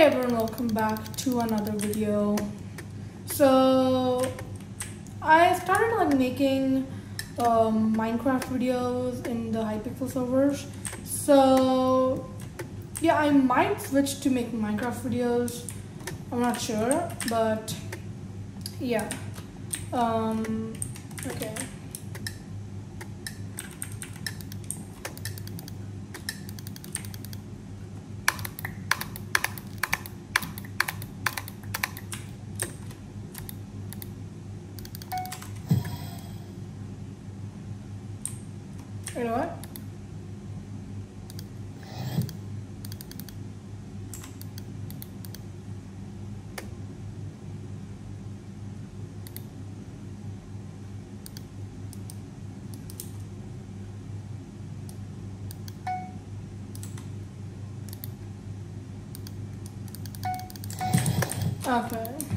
Hey everyone, welcome back to another video. So, I started like making um, Minecraft videos in the Hypixel servers. So, yeah, I might switch to making Minecraft videos. I'm not sure, but yeah. Um, okay. You know what? Okay.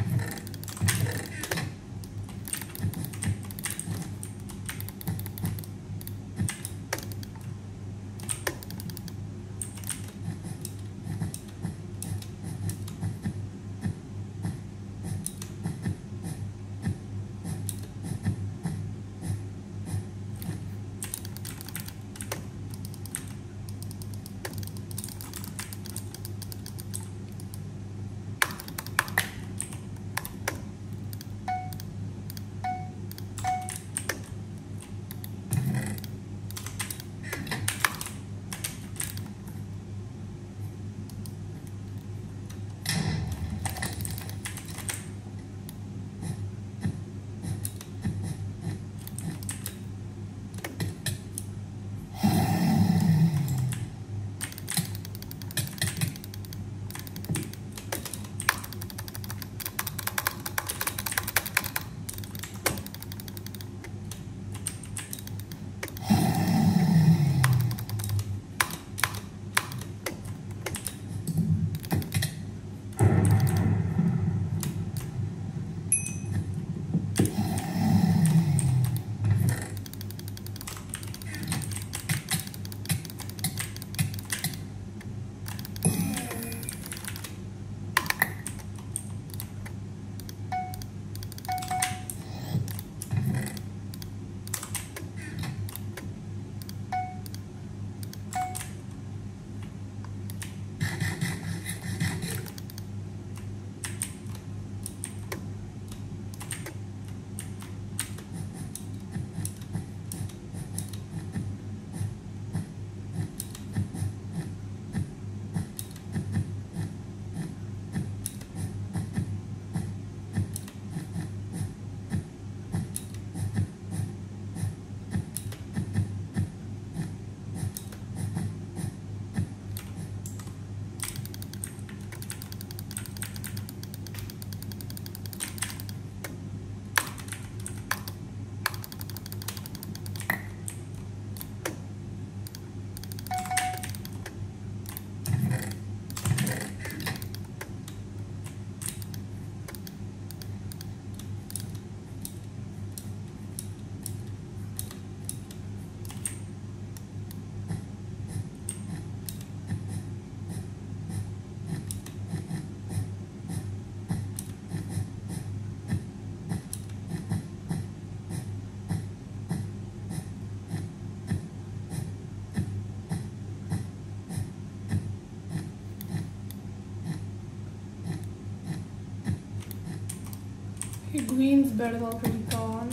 Green's bed is already gone.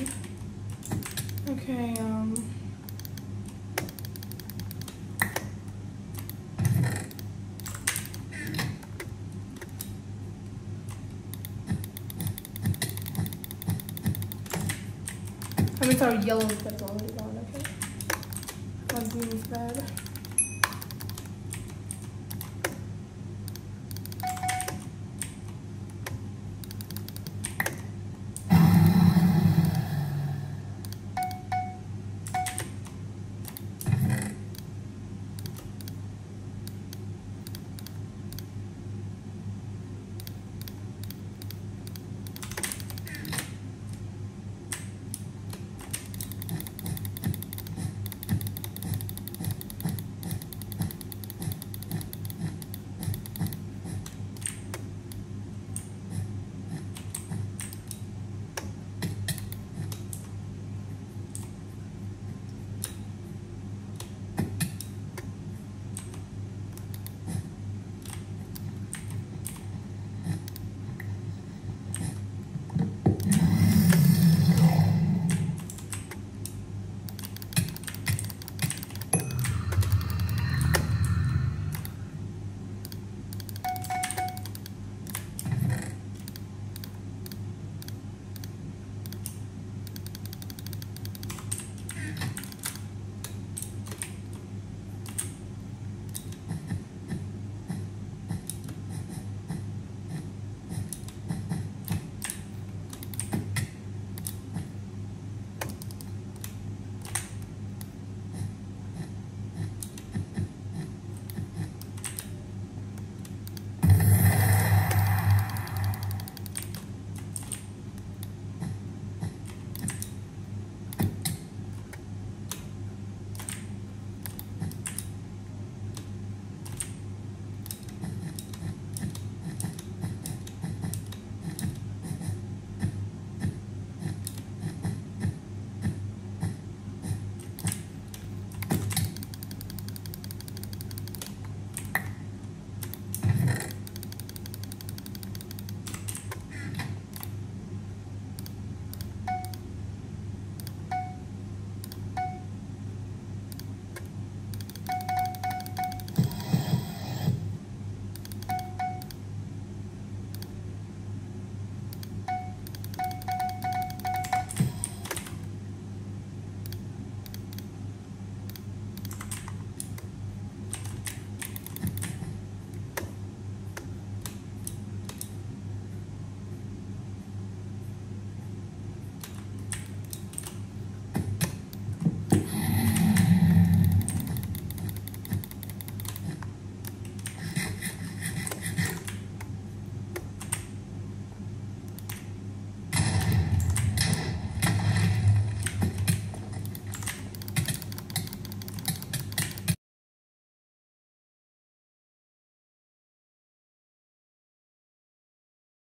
Okay, um. I mean, sorry, yellow's bed's already gone, okay? My green's bed.